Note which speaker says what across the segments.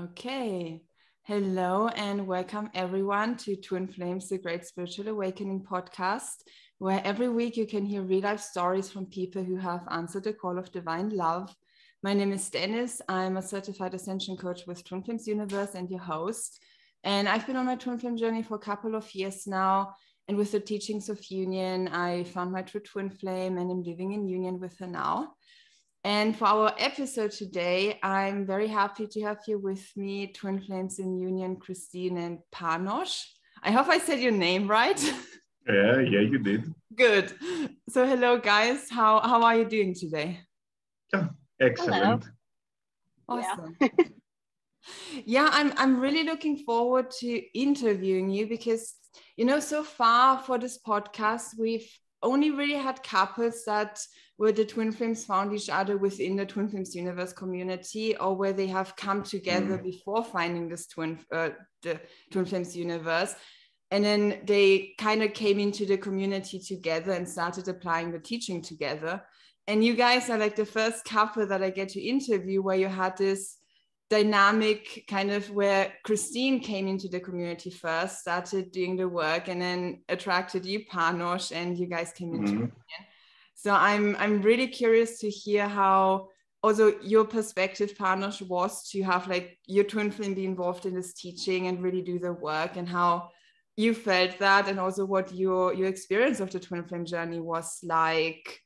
Speaker 1: Okay. Hello and welcome everyone to Twin Flames, the Great Spiritual Awakening podcast, where every week you can hear real life stories from people who have answered the call of divine love. My name is Dennis. I'm a certified ascension coach with Twin Flames Universe and your host. And I've been on my Twin Flame journey for a couple of years now. And with the teachings of union, I found my true twin flame and I'm living in union with her now. And for our episode today, I'm very happy to have you with me Twin Flames in Union, Christine and Panos. I hope I said your name right.
Speaker 2: Yeah, yeah, you did.
Speaker 1: Good. So, hello, guys. How how are you doing today?
Speaker 2: Yeah, excellent.
Speaker 1: Hello. Awesome. Yeah. yeah, I'm I'm really looking forward to interviewing you because you know so far for this podcast we've only really had couples that where the twin flames found each other within the twin flames universe community or where they have come together mm. before finding this twin uh, the twin flames universe and then they kind of came into the community together and started applying the teaching together and you guys are like the first couple that i get to interview where you had this dynamic kind of where Christine came into the community first, started doing the work, and then attracted you, Panos, and you guys came into mm-hmm. So I'm I'm really curious to hear how also your perspective, Panos, was to have like your twin flame be involved in this teaching and really do the work and how you felt that and also what your your experience of the twin flame journey was like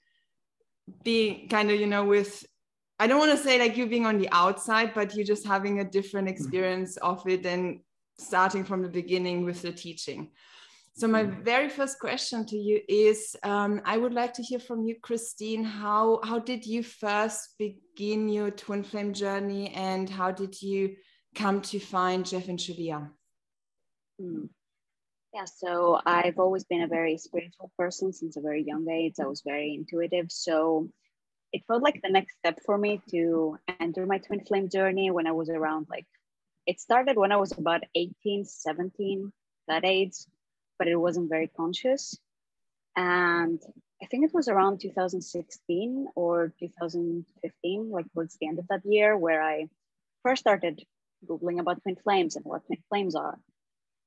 Speaker 1: being kind of you know with I don't want to say like you being on the outside, but you just having a different mm-hmm. experience of it and starting from the beginning with the teaching. So my mm. very first question to you is, um, I would like to hear from you, Christine. How how did you first begin your twin flame journey, and how did you come to find Jeff and Shaleia?
Speaker 3: Mm. Yeah, so I've always been a very spiritual person since a very young age. I was very intuitive, so it felt like the next step for me to enter my twin flame journey when I was around like it started when I was about 18, 17, that age but it wasn't very conscious. And I think it was around 2016 or 2015, like towards the end of that year, where I first started Googling about twin flames and what twin flames are.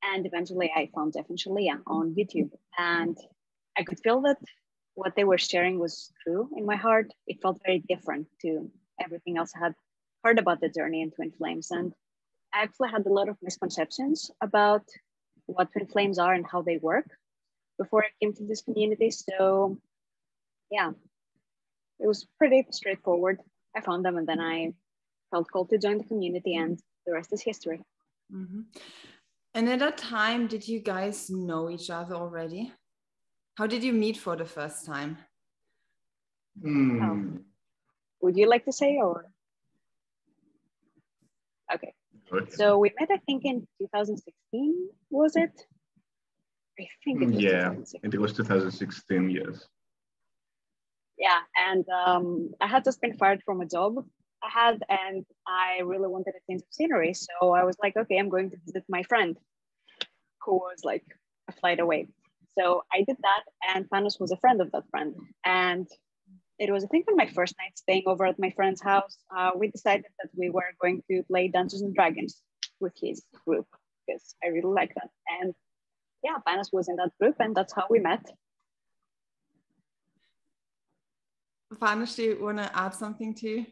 Speaker 3: And eventually I found Shaleia on YouTube. And I could feel that what they were sharing was true in my heart. It felt very different to everything else I had heard about the journey in twin flames. And I actually had a lot of misconceptions about what twin flames are and how they work before I came to this community. So yeah, it was pretty straightforward. I found them and then I felt called to join the community and the rest is history.
Speaker 1: Mm-hmm. And at that time, did you guys know each other already? How did you meet for the first time?
Speaker 2: Mm. Um,
Speaker 3: would you like to say or? Okay. So we met, I think, in 2016, was it?
Speaker 2: I think it was yeah, and it was 2016, yes.
Speaker 3: Yeah, and um, I had just been fired from a job I had, and I really wanted a change of scenery. So I was like, okay, I'm going to visit my friend who was like a flight away. So I did that, and Panos was a friend of that friend. And it was, I think, on my first night staying over at my friend's house, uh, we decided that we were going to play Dungeons and Dragons with his group because I really like that. And yeah, Panos was in that group, and that's how we met.
Speaker 1: Panos, do you want to add something to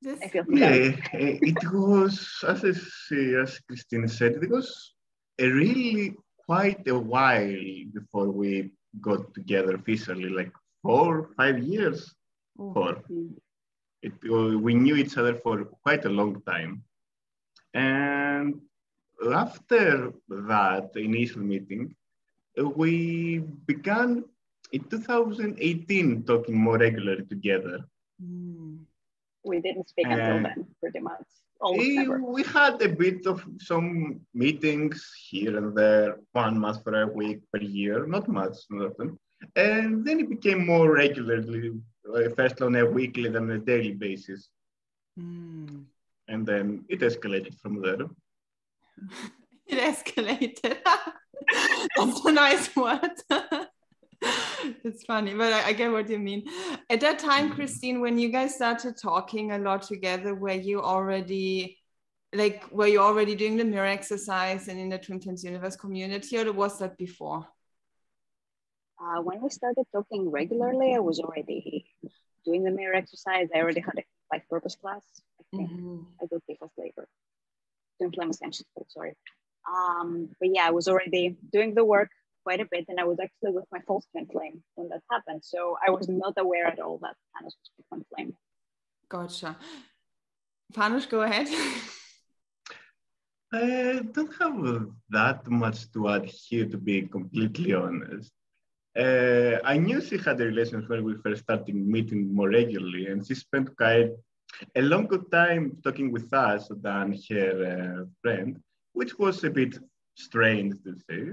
Speaker 1: this?
Speaker 2: I feel yeah, it was, as, as Christine said, it was a really quite a while before we got together officially, like four, five years. Oh. Four. It, we knew each other for quite a long time. And after that initial meeting, we began in 2018 talking more regularly together.
Speaker 3: Hmm. We didn't speak until then, pretty much.
Speaker 2: We, we had a bit of some meetings here and there, one month for a week per year, not much, not often. And then it became more regularly, uh, first on a weekly than a daily basis. Mm. And then it escalated from there.
Speaker 1: it escalated. That's a nice word. it's funny, but I, I, get what you mean. At that time, hmm. Christine, when you guys started talking a lot together, were you already like were you already doing the mirror exercise and in the twin flames universe community or was that before
Speaker 3: uh, when we started talking regularly i was already doing the mirror exercise. I already had a life purpose class. I think mm-hmm. i got this later. Twin flame ascension sorry. Um, but yeah i was already doing the work quite a bit and i was actually with my false twin flame when that happened. So i was not aware at all that Panos was twin flame.
Speaker 1: Gotcha. Panos, go ahead.
Speaker 2: I don't have that much to add here, to be completely honest. Uh, I knew she had a relationship when we first started meeting more regularly, and she spent quite a longer time talking with us than her uh, friend, which was a bit strange to say.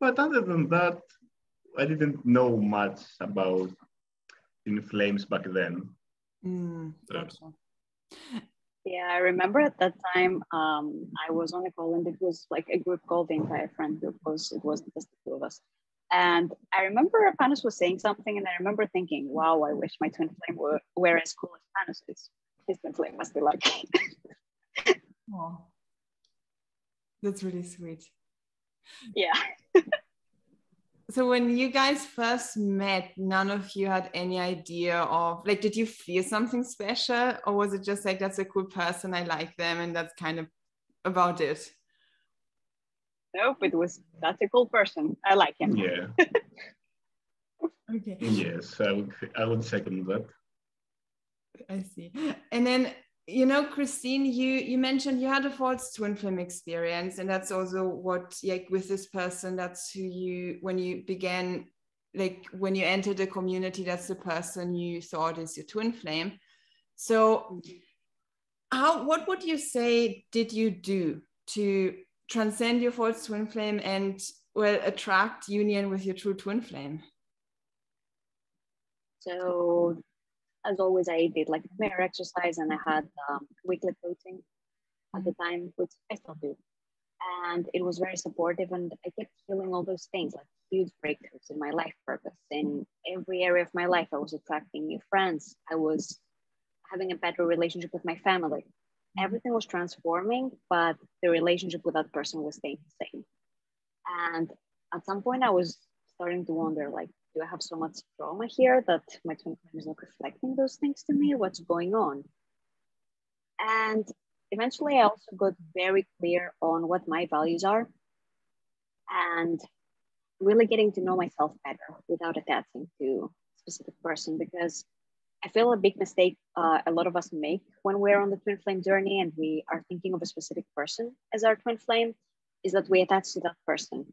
Speaker 2: But other than that, I didn't know much about twin flames back then.
Speaker 1: Mm, so.
Speaker 3: Yeah, I remember at that time um, I was on a call and it was like a group call. The entire friend group was it wasn't just the two of us. And I remember Panos was saying something, and I remember thinking, "Wow, I wish my twin flame were, were as cool as Panos is. His twin flame must be like."
Speaker 1: oh, that's really sweet.
Speaker 3: Yeah.
Speaker 1: so when you guys first met none of you had any idea of like did you feel something special or was it just like that's a cool person i like them and that's kind of about it
Speaker 3: nope it was that's a cool person. I like him.
Speaker 2: Yeah.
Speaker 1: Okay.
Speaker 2: Yes i would i would second that.
Speaker 1: I see. And then you know christine you you mentioned you had a false twin flame experience and that's also what like with this person that's who you when you began like when you entered the community that's the person you thought is your twin flame. So how what would you say did you do to transcend your false twin flame and well attract union with your true twin flame
Speaker 3: so as always, I did like mirror exercise and I had um, weekly coaching at the time, which I still do. And it was very supportive, and I kept feeling all those things like huge breakthroughs in my life purpose. In every area of my life, I was attracting new friends. I was having a better relationship with my family. Everything was transforming, but the relationship with that person was staying the same. And at some point, I was starting to wonder, like, do I have so much trauma here that my twin flame is not reflecting those things to me? What's going on? And eventually, I also got very clear on what my values are and really getting to know myself better without attaching to a specific person because I feel a big mistake uh, a lot of us make when we're on the twin flame journey and we are thinking of a specific person as our twin flame is that we attach to that person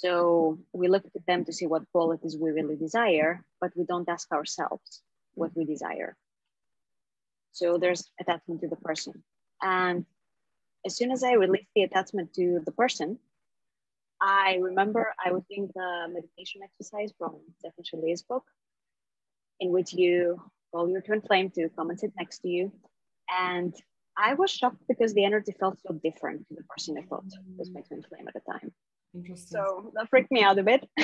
Speaker 3: so we look at them to see what qualities we really desire, but we don't ask ourselves what we desire. So there's attachment to the person. And as soon as I release the attachment to the person, I remember I was doing the meditation exercise from Jeff and Shaleia's book, in which you call your twin flame to come and sit next to you. And I was shocked because the energy felt so different to the person I thought was my twin flame at the time.
Speaker 1: Interesting.
Speaker 3: So that freaked me out a bit.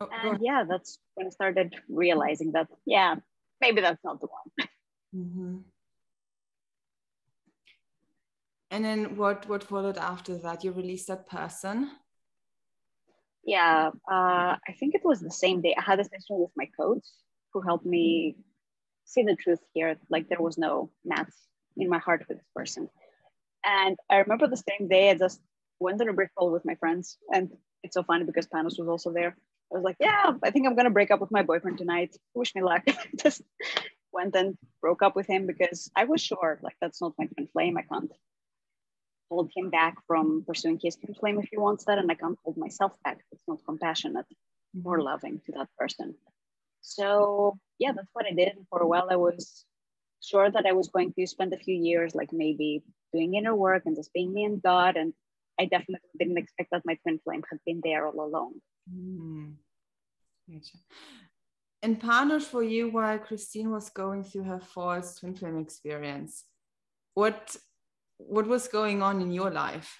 Speaker 3: oh, and yeah, that's when I started realizing that, yeah, maybe that's not the one.
Speaker 1: Mm-hmm. And then what what followed after that? You released that person.
Speaker 3: Yeah, uh, I think it was the same day. I had a session with my coach who helped me see the truth here. Like there was no match in my heart with this person. And I remember the same day, I just went on a brick call with my friends. And it's so funny because Panos was also there. I was like, yeah, I think I'm going to break up with my boyfriend tonight. Wish me luck. just went and broke up with him because I was sure, like, that's not my twin flame. I can't hold him back from pursuing his twin flame if he wants that. And I can't hold myself back. It's not compassionate or mm-hmm. loving to that person. So, yeah, that's what I did. And for a while, I was sure that I was going to spend a few years, like maybe doing inner work and just being me and God. And I definitely didn't expect that my twin flame had been there all along.
Speaker 1: Mm. And Panos, for you, while Christine was going through her false twin flame experience, what what was going on in your life?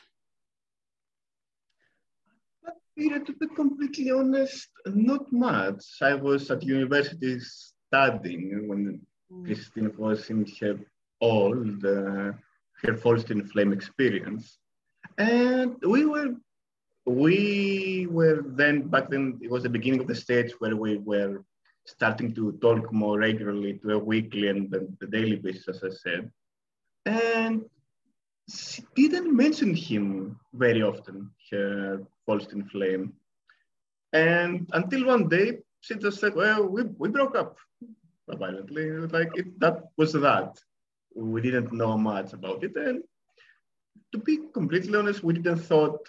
Speaker 2: Peter, to be completely honest, not much. I was at university studying when mm. Christine was in her all the, her false twin flame experience. And we were we were then back then it was the beginning of the stage where we were starting to talk more regularly to a weekly and the daily basis, as I said. And she didn't mention him very often, her false twin flame. And until one day, she just said, well, we, we broke up violently. Like it, that was that. We didn't know much about it. And to be completely honest, we didn't thought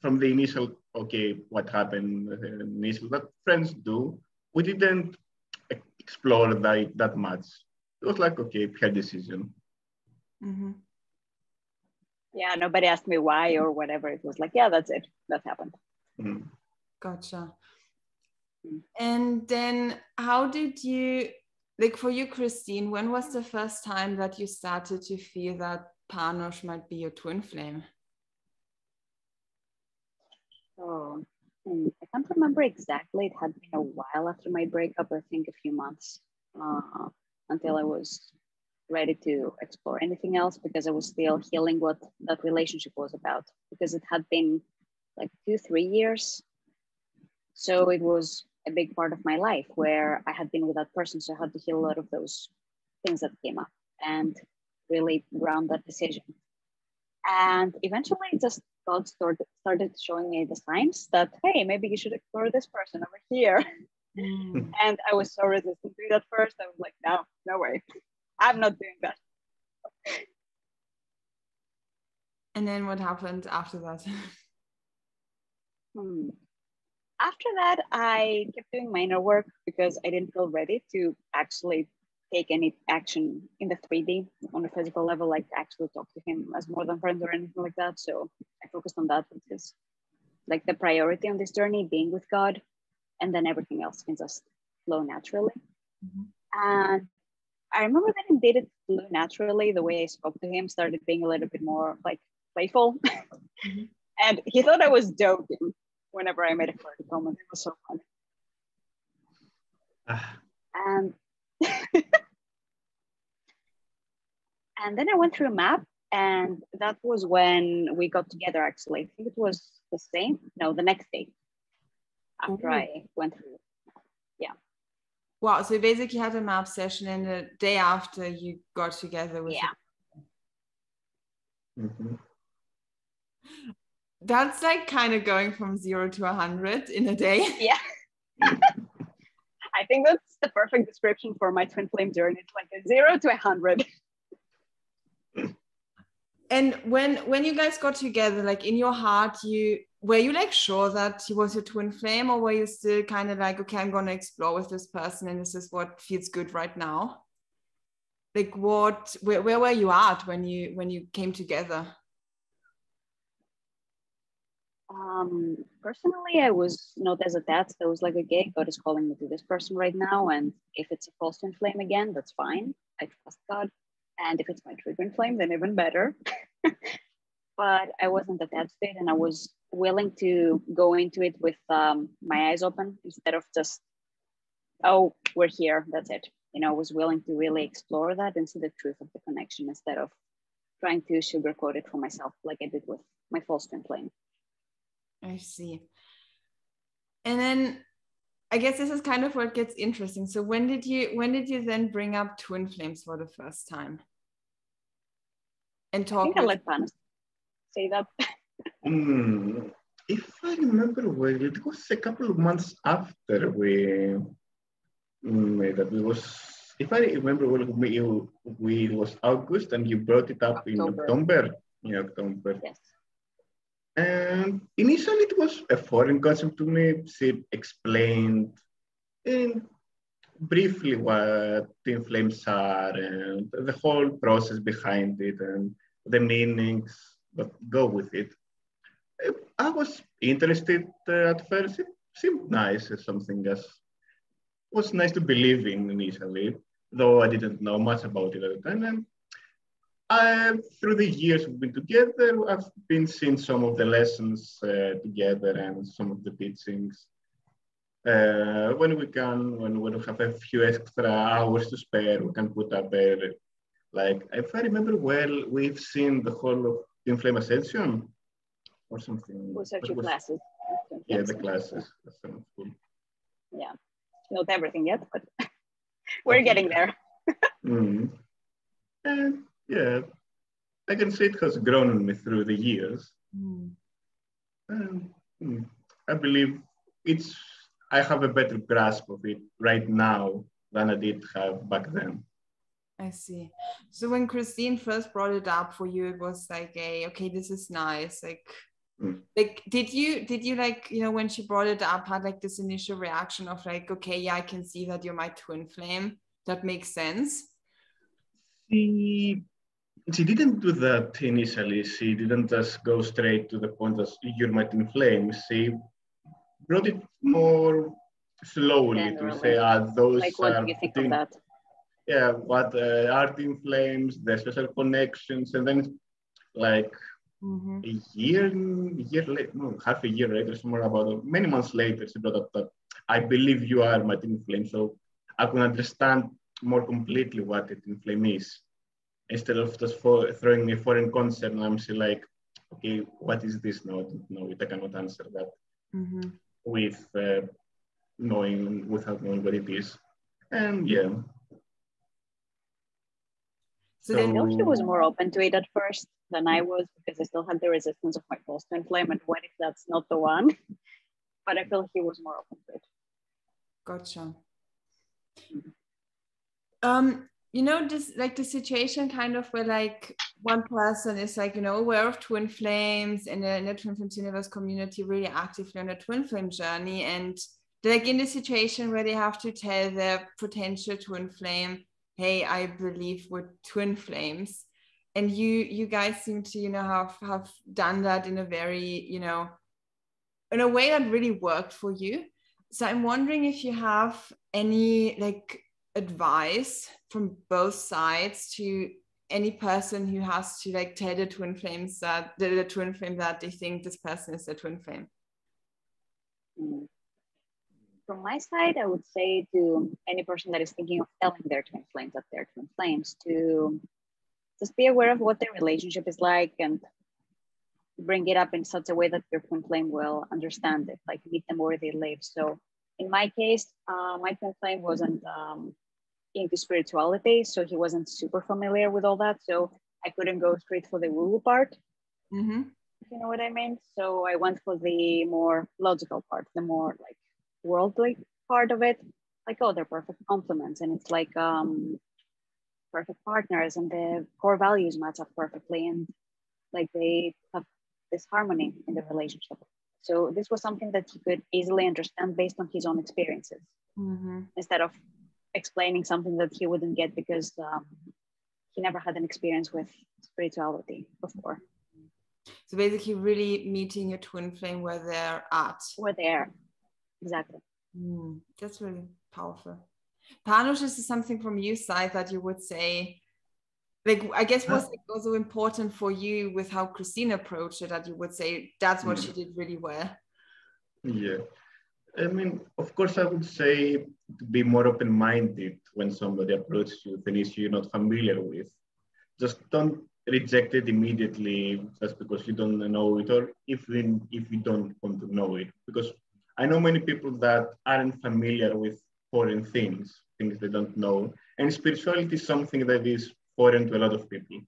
Speaker 2: from the initial, okay, what happened initial that friends do. We didn't explore that, that much. It was like, okay, her decision.
Speaker 3: Mm-hmm. Yeah, nobody asked me why or whatever. It was like, yeah, that's it. That happened.
Speaker 1: Mm. Gotcha. Mm. And then how did you, like for you, Christine, when was the first time that you started to feel that Panos might be your twin flame?
Speaker 3: Oh, hmm, I can't remember exactly. It had been a while after my breakup, I think a few months uh, until I was ready to explore anything else because I was still healing what that relationship was about because it had been like two, three years. So it was a big part of my life where I had been with that person. So I had to heal a lot of those things that came up and really ground that decision. And eventually, just God started, started showing me the signs that, hey, maybe you should explore this person over here. Mm. and I was so resistant to it at first. I was like, no, no way. I'm not doing that.
Speaker 1: And then what happened after that?
Speaker 3: hmm. After that, I kept doing inner work because I didn't feel ready to actually take any action in the 3D on a physical level, like actually talk to him as more than friends or anything like that. So I focused on that, which is like the priority on this journey, being with God, and then everything else can just flow naturally. Mm-hmm. And I remember that it did it naturally. The way I spoke to him started being a little bit more like playful. Mm-hmm. and he thought I was joking whenever I made a flirty comment. It was so funny. And and then I went through a map, and that was when we got together. Actually, I think it was the same. No, the next day after mm-hmm. I went through. Yeah.
Speaker 1: Wow. So you basically had a map session, and the day after you got together with.
Speaker 3: Yeah. Mm-hmm.
Speaker 1: That's like kind of going from zero to a hundred in a day.
Speaker 3: Yeah. I think that's the perfect description for my twin flame journey. It's like a zero to a hundred.
Speaker 1: And when when you guys got together, like in your heart, you were you like sure that he was your twin flame, or were you still kind of like, okay, I'm gonna explore with this person, and this is what feels good right now? Like what where, where were you at when you when you came together?
Speaker 3: Um, personally, I was not as attached. I was like, okay, God is calling me to this person right now. And if it's a false twin flame again, that's fine. I trust God. And if it's my twin flame, then even better. but I wasn't attached to it. And I was willing to go into it with um, my eyes open instead of just, oh, we're here. That's it. You know, I was willing to really explore that and see the truth of the connection instead of trying to sugarcoat it for myself like I did with my false twin flame.
Speaker 1: I see. And then I guess this is kind of what gets interesting. So when did you when did you then bring up twin flames for the first time? And talk. I
Speaker 3: think with- I let Panos say that.
Speaker 2: mm, if I remember well, it was a couple of months after we made that. It was, if I remember well, we, we it was August, and you brought it up October. in October. Yeah, October.
Speaker 3: Yes.
Speaker 2: And initially, it was a foreign concept to me. She explained in briefly what twin flames are and the whole process behind it and the meanings that go with it. I was interested uh, at first. It seemed nice as something as was nice to believe in initially, though I didn't know much about it at the time. And I, through the years we've been together, I've been seeing some of the lessons uh, together and some of the teachings. Uh, when we can, when, we have a few extra hours to spare, we can put up a Like, if I remember well, we've seen the whole of Twin Flame Ascension or something.
Speaker 3: Was such
Speaker 2: was,
Speaker 3: classes.
Speaker 2: Yeah, the classes. Cool.
Speaker 3: Yeah, not everything yet, but we're okay. getting there.
Speaker 2: mm. And yeah, I can say it has grown on me through the years. Mm. And, mm, I believe it's I have a better grasp of it right now than I did have back then.
Speaker 1: I see. So when Christine first brought it up for you, it was like a okay, this is nice. Like, mm. like did you did you like you know when she brought it up had like this initial reaction of like okay, yeah, I can see that you're my twin flame. That makes sense.
Speaker 2: She she didn't do that initially. She didn't just go straight to the point as you're my twin flame. She brought it more slowly Generally. to say, ah, those
Speaker 3: like what do you think of that?
Speaker 2: Yeah, what uh, art in flames, the special connections, and then like mm-hmm. a year, year later, no, half a year later, somewhere about many months later, she brought up that I believe you are my twin flame, so I can understand more completely what a twin flame is. Instead of just for, throwing me a foreign concept, I'm still like, okay, what is this? No, I don't know it. I cannot answer that. Mm-hmm with uh, knowing without knowing what it is. And yeah.
Speaker 3: So, so I know he was more open to it at first than I was because I still had the resistance of my twin flame. And what if that's not the one? But I feel he was more open to it.
Speaker 1: Gotcha. Um, you know, this like the situation kind of where like one person is like, you know, aware of twin flames and in the twin flames universe community really actively on a twin flame journey. And like in the situation where they have to tell their potential twin flame, hey, I believe with twin flames. And you you guys seem to, you know, have have done that in a very, you know, in a way that really worked for you. So I'm wondering if you have any like advice from both sides to any person who has to like tell the twin flames that the, the twin flame that they think this person is a twin flame
Speaker 3: from my side i would say to any person that is thinking of telling their twin flames that they're twin flames to just be aware of what their relationship is like and bring it up in such a way that your twin flame will understand it like meet them where they live so in my case uh, my twin flame wasn't um, into spirituality, so he wasn't super familiar with all that. So I couldn't go straight for the woo part. Mm-hmm. you know what I mean? So I went for the more logical part, the more like worldly part of it. Like, oh, they're perfect complements, and it's like um, perfect partners, and the core values match up perfectly, and like they have this harmony in the relationship. So this was something that he could easily understand based on his own experiences, mm-hmm. instead of explaining something that he wouldn't get because um, he never had an experience with spirituality before.
Speaker 1: So basically, really meeting your twin flame where they're at.
Speaker 3: Where they are, exactly.
Speaker 1: Mm, that's really powerful. Panos, is something from your side that you would say, like I guess was also important for you with how Christine approached it that you would say that's what mm. she did really well.
Speaker 2: Yeah, I mean, of course, I would say to be more open minded when somebody approaches you with an issue you're not familiar with. Just don't reject it immediately just because you don't know it or even if you don't want to know it. Because I know many people that aren't familiar with foreign things, things they don't know. And spirituality is something that is foreign to a lot of people.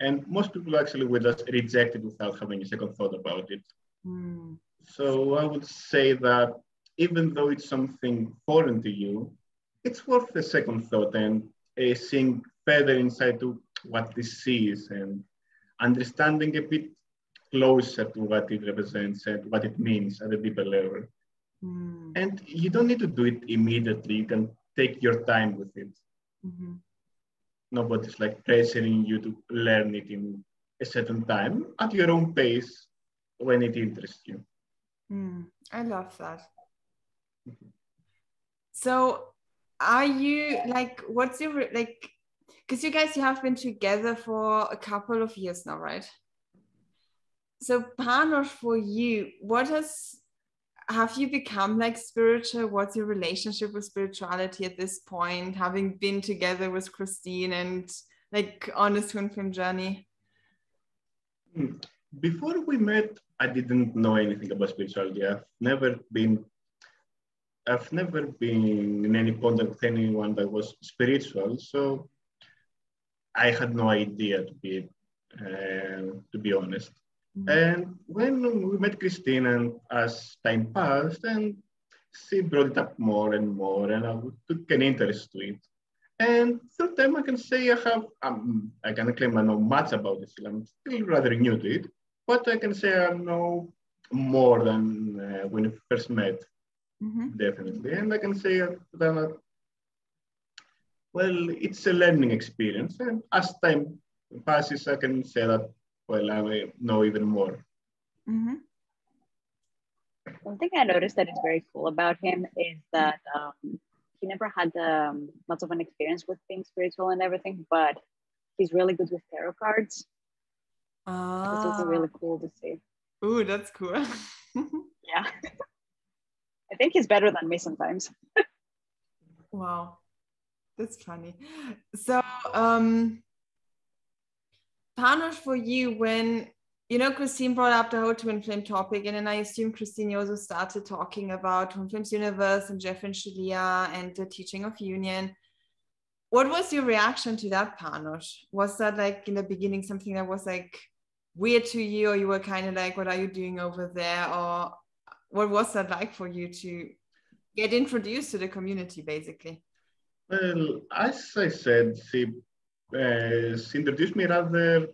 Speaker 2: And most people actually will just reject it without having a second thought about it. Mm. So I would say that even though it's something foreign to you, it's worth a second thought and uh, seeing further inside to what this is and understanding a bit closer to what it represents and what it means at a deeper level. Mm. And you don't need to do it immediately. You can take your time with it. Mm-hmm. Nobody's like pressuring you to learn it in a certain time at your own pace when it interests you.
Speaker 1: Mm, I love that. So, are you like, what's your like? Because you guys, you have been together for a couple of years now, right? So, Panos, for you, what has have you become like spiritual? What's your relationship with spirituality at this point? Having been together with Christine and like on this flame journey?
Speaker 2: Hmm. Before we met, I didn't know anything about spirituality. I've never been I've never been in any contact with anyone that was spiritual, so I had no idea to be uh, to be honest. Mm-hmm. And when we met Christine, and as time passed, and she brought it up more and more, and I took an interest to it. And through time, I can say I have, um, I can claim I know much about this. I'm still rather new to it, but I can say I know more than uh, when we first met, mm-hmm. definitely. And I can say that, well, it's a learning experience. And as time passes, I can say that, well, I know even more.
Speaker 3: Mm-hmm. One thing I noticed that is very cool about him is that um, he never had um, much of an experience with being spiritual and everything, but he's really good with tarot cards. Ah. It's also really cool to see.
Speaker 1: Ooh, that's cool.
Speaker 3: yeah. I think he's better than me sometimes.
Speaker 1: wow. That's funny. So, um, Panos, for you, when you know, Christine brought up the whole twin flame topic, and then I assume Christine also started talking about twin flames universe and Jeff and Shaleia and the teaching of union. What was your reaction to that, Panos? Was that like in the beginning something that was like weird to you, or you were kind of like, "What are you doing over there?" Or what was that like for you to get introduced to the community, basically?
Speaker 2: Well, as I said, she, uh, she introduced me rather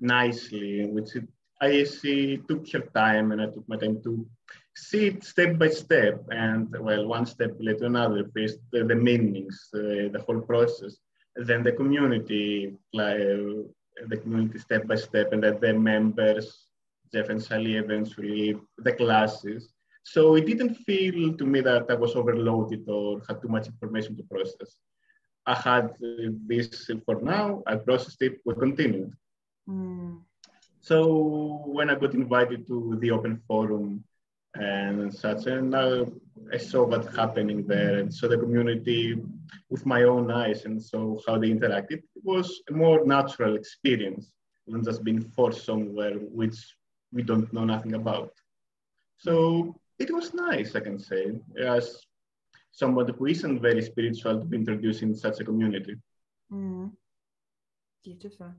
Speaker 2: nicely, which it, I see took her time and I took my time to see it step by step. And well, one step led to another, first the, the meanings, uh, the whole process, then the community, the community step by step, and then the members, Jeff and Shaleia eventually, the classes. So it didn't feel to me that I was overloaded or had too much information to process. I had this for now, I processed it, we continued. Mm. So when I got invited to the open forum and such, and I, I saw what happening there and saw the community with my own eyes and saw how they interacted, it was a more natural experience than just being forced somewhere which we don't know nothing about. So it was nice, I can say, as someone who isn't very spiritual to be introduced in such a community. Mm.
Speaker 1: Beautiful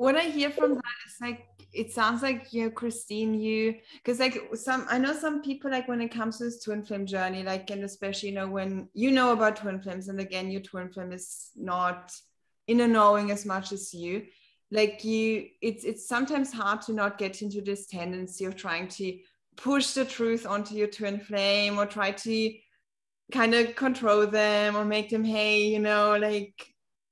Speaker 1: what I hear from that is like it sounds like you know, Christine, you because like some I know some people like when it comes to this twin flame journey, like and especially you know when you know about twin flames, and again your twin flame is not in a knowing as much as you. Like you, it's it's sometimes hard to not get into this tendency of trying to push the truth onto your twin flame or try to kind of control them or make them, hey, you know, like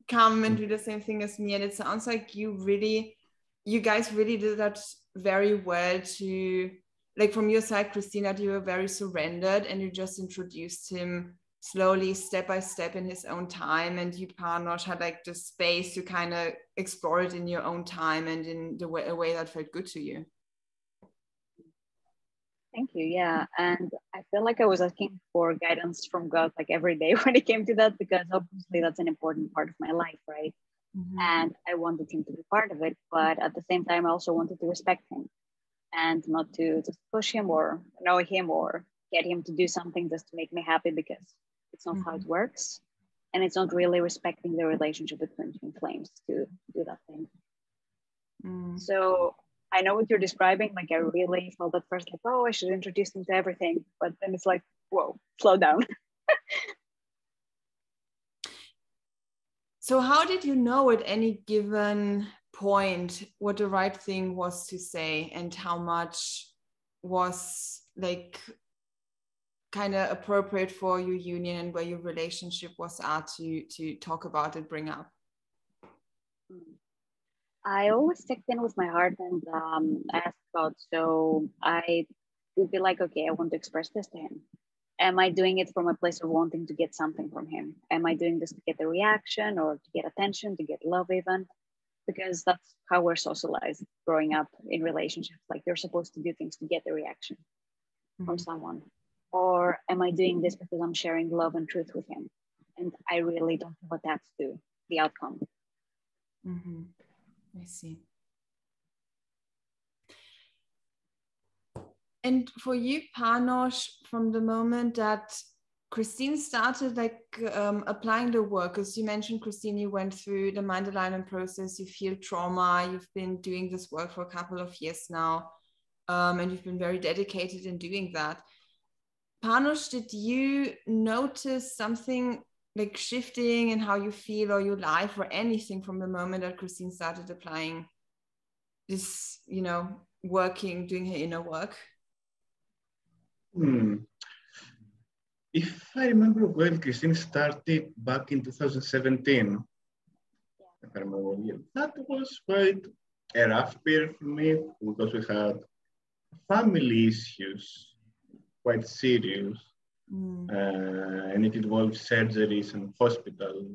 Speaker 1: come and do the same thing as me. And it sounds like you really you guys really did that very well to like from your side christina you were very surrendered and you just introduced him slowly step by step in his own time. And you Panos had like the space to kind of explore it in your own time and in the way, a way that felt good to you
Speaker 3: Thank you. Yeah. And I feel like I was asking for guidance from God like every day when it came to that, because obviously that's an important part of my life, right? Mm-hmm. And I wanted him to be part of it. But at the same time, I also wanted to respect him and not to just push him or annoy him or get him to do something just to make me happy because it's not mm-hmm. how it mm-hmm. works. And it's not really respecting the relationship between twin flames to do that thing. Mm. So I know what you're describing. Like I really felt at first like, oh, I should introduce them to everything. But then it's like, whoa, slow down.
Speaker 1: so how did you know at any given point what the right thing was to say and how much was like kind of appropriate for your union and where your relationship was at to to talk about it, bring up?
Speaker 3: Hmm. I always checked in with my heart and um, asked God. So I would be like, okay, I want to express this to him. Am I doing it from a place of wanting to get something from him? Am I doing this to get a reaction or to get attention, to get love, even? Because that's how we're socialized growing up in relationships. Like you're supposed to do things to get a reaction mm-hmm. from someone. Or am I doing this because I'm sharing love and truth with him? And I really don't know what that's to the outcome
Speaker 1: Mm-hmm. I see. And for you, Panos, from the moment that Christine started like um, applying the work, as you mentioned, Christine, you went through the mind alignment process, you feel trauma, you've been doing this work for a couple of years now, um, and you've been very dedicated in doing that. Panos, did you notice something like shifting in how you feel or your life or anything from the moment that Christine started applying this, you know, working, doing her inner work?
Speaker 2: Hmm. If I remember well, Christine started back in 2017. If I remember well. That was quite a rough period for me because we had family issues, quite serious. Mm. Uh, and it involved surgeries and hospital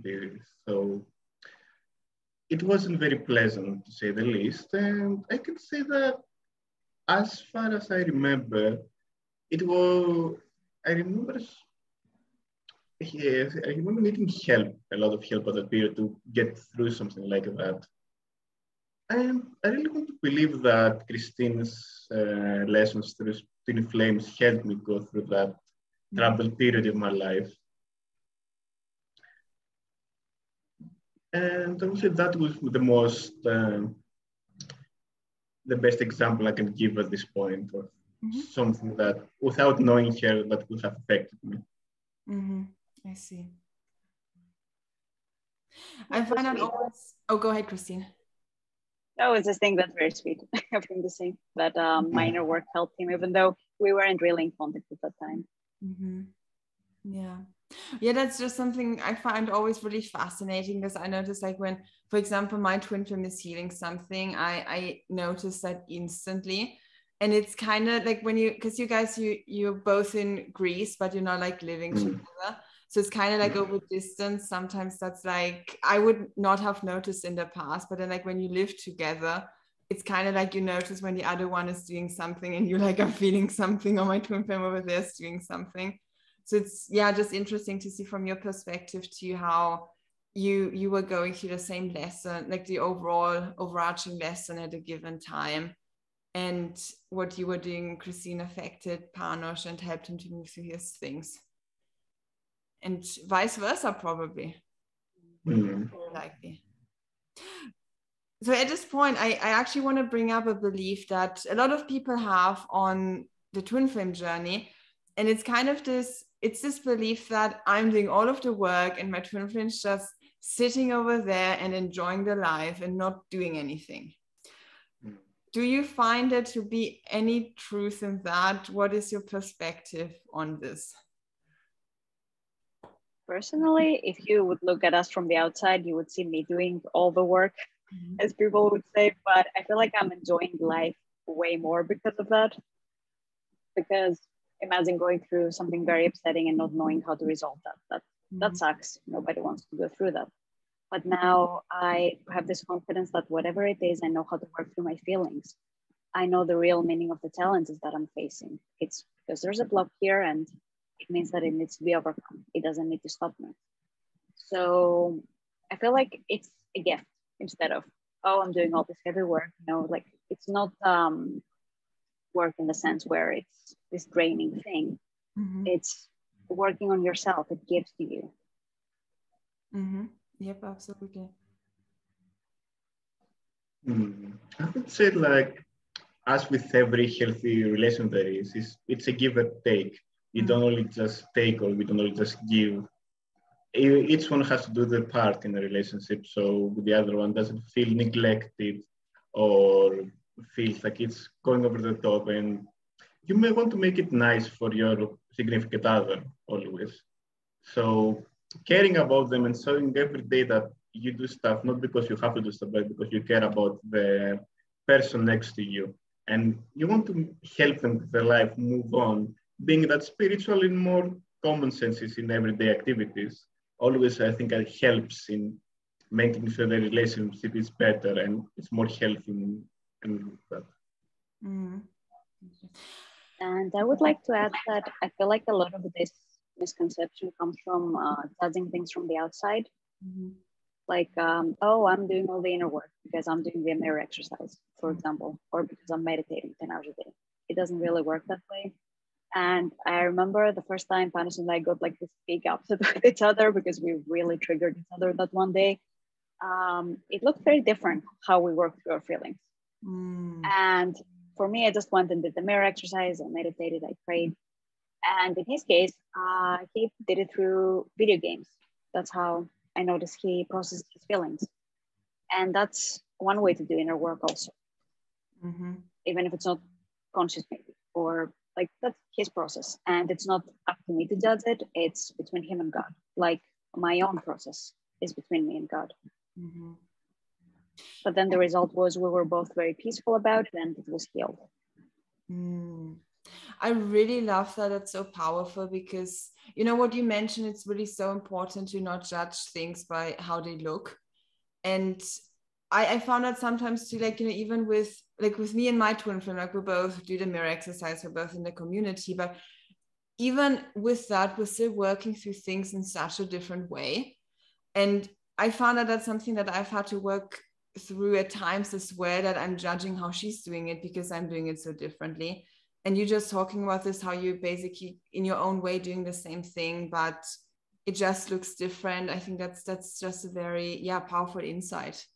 Speaker 2: visits. So it wasn't very pleasant to say the least. And I can say that as far as I remember, it was, I remember, yes, I remember needing help, a lot of help at that period to get through something like that. And I really want to believe that Christine's uh, lessons through Twin Flames helped me go through that troubled period in my life. And I would say that was the most, uh, the best example I can give at this point of mm-hmm. something that, without knowing her, that would have affected me.
Speaker 1: Mm-hmm. I see. I find out always. Oh, go ahead, Christine.
Speaker 3: That was just thing that's very sweet of him to say that um, inner work helped him, even though we weren't really in contact at that time.
Speaker 1: Mm-hmm. Yeah. Yeah, that's just something I find always really fascinating because I notice like when, for example, my twin flame is healing something, I I notice that instantly. And it's kind of like when you because you guys you you're both in Greece, but you're not like living mm. together. So it's kind of like over distance. Sometimes that's like I would not have noticed in the past, but then like when you live together, it's kind of like you notice when the other one is doing something and you're like, I'm feeling something, or my twin flame over there is doing something. So it's yeah, just interesting to see from your perspective to how you you were going through the same lesson, like the overall overarching lesson at a given time. And what you were doing, Christine affected Panos and helped him to move through his things. And vice versa, probably. Mm-hmm. Likely so at this point I, I actually want to bring up a belief that a lot of people have on the twin flame journey. And it's kind of this it's this belief that i'm doing all of the work and my twin flame's just sitting over there and enjoying the life and not doing anything. Mm. Do you find there to be any truth in that? What is your perspective on this?
Speaker 3: Personally if you would look at us from the outside you would see me doing all the work mm-hmm. as people would say, but I feel like I'm enjoying life way more because of that. Because imagine going through something very upsetting and not knowing how to resolve that. That mm-hmm. that sucks. Nobody wants to go through that. But now I have this confidence that whatever it is, I know how to work through my feelings. I know the real meaning of the challenges that I'm facing. It's because there's a block here and it means that it needs to be overcome. It doesn't need to stop me. So I feel like it's a gift instead of oh i'm doing all this heavy work you know like it's not um work in the sense where it's this draining thing mm-hmm. it's working on yourself it gives to you
Speaker 1: mm-hmm. yep absolutely
Speaker 2: mm. i would say like as with every healthy relation there is, is it's a give and take you mm-hmm. don't only just take or we don't only just give each one has to do their part in a relationship so the other one doesn't feel neglected or feels like it's going over the top and you may want to make it nice for your significant other always. So caring about them and showing every day that you do stuff not because you have to do stuff but because you care about the person next to you and you want to help them their life move on being that spiritual in more common senses in everyday activities always I think it helps in making sure the relationship is better and it's more healthy and that.
Speaker 3: Mm. And I would like to add that I feel like a lot of this misconception comes from uh, judging things from the outside. Mm-hmm. like um, oh i'm doing all the inner work because i'm doing the mirror exercise for example or because i'm meditating 10 hours a day it doesn't really work that way and i remember the first time panos and i got like this big upset with each other because we really triggered each other that one day um, it looked very different how we worked through our feelings mm. and for me i just went and did the mirror exercise i meditated i prayed and in his case uh, he did it through video games that's how I noticed he processed his feelings. And that's one way to do inner work also. Mm-hmm. Even if it's not conscious maybe, or like that's his process. And it's not up to me to judge it. It's between him and God. Like my own process is between me and God. Mm-hmm. But then the result was we were both very peaceful about it and it was healed.
Speaker 1: Mm. I really love that. It's so powerful because you know what you mentioned. It's really so important to not judge things by how they look, and I, I found that sometimes too. Like you know, even with like with me and my twin flame, like we both do the mirror exercise. We're both in the community, but even with that, we're still working through things in such a different way. And I found that that's something that I've had to work through at times as well. That I'm judging how she's doing it because I'm doing it so differently and you're just talking about this how you basically in your own way doing the same thing but it just looks different i think that's that's just a very yeah powerful insight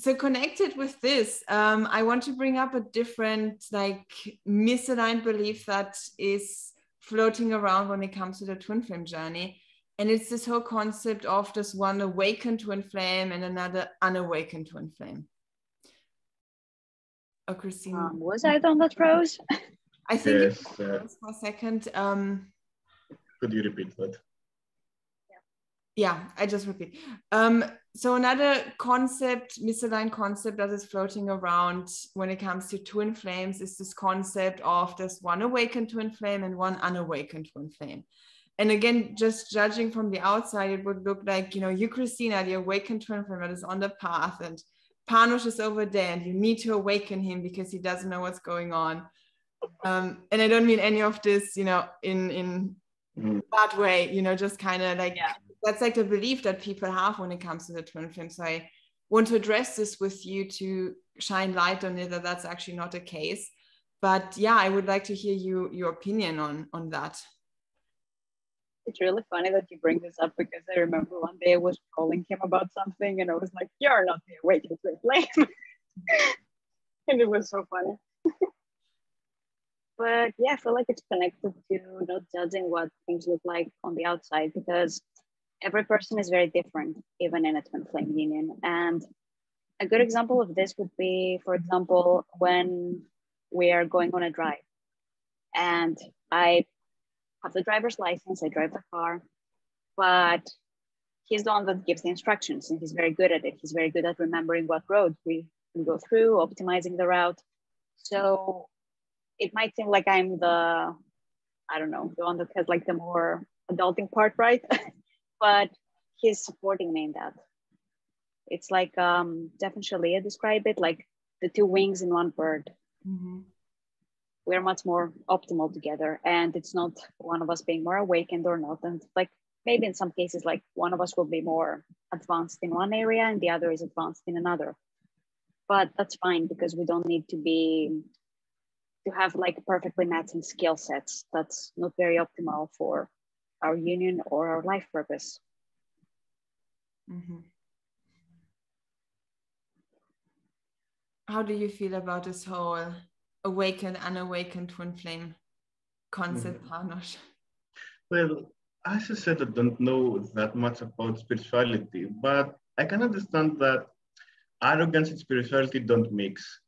Speaker 1: so connected with this um, i want to bring up a different like misaligned belief that is floating around when it comes to the twin flame journey and it's this whole concept of this one awakened twin flame and another unawakened twin flame Oh, Christine.
Speaker 3: Um, was I on that rose?
Speaker 1: I think yes, uh, for a second. Um,
Speaker 2: could you repeat that?
Speaker 1: Yeah, I just repeat. Um, so another concept, misaligned concept that is floating around when it comes to twin flames is this concept of there's one awakened twin flame and one unawakened twin flame. And again, just judging from the outside, it would look like, you know, you, Christina, the awakened twin flame that is on the path and Panos is over there and you need to awaken him because he doesn't know what's going on. Um, and I don't mean any of this, you know, in in mm. bad way, you know, just kind of like yeah. That's like the belief that people have when it comes to the twin flame. So I want to address this with you to shine light on it that that's actually not the case. But yeah, I would like to hear you your opinion on on that
Speaker 3: it's really funny that you bring this up because I remember one day I was calling him about something and I was like, You're not the awakened twin flame. and it was so funny. but yeah, I feel like it's connected to not judging what things look like on the outside because every person is very different, even in a twin flame union. And a good example of this would be, for example, when we are going on a drive and I have the driver's license, I drive the car, but he's the one that gives the instructions and he's very good at it. He's very good at remembering what road we can go through, optimizing the route. So it might seem like I'm the, I don't know, the one that has like the more adulting part, right? but he's supporting me in that. It's like um, definitely Shaleia describe it like the two wings in one bird. Mm-hmm we're much more optimal together and it's not one of us being more awakened or not and like maybe in some cases like one of us will be more advanced in one area and the other is advanced in another but that's fine because we don't need to be to have like perfectly matching skill sets that's not very optimal for our union or our life purpose mm-hmm.
Speaker 1: how do you feel about this whole awakened, unawakened twin flame concept, mm.
Speaker 2: Well, as I said, I don't know that much about spirituality, but I can understand that arrogance and spirituality don't mix.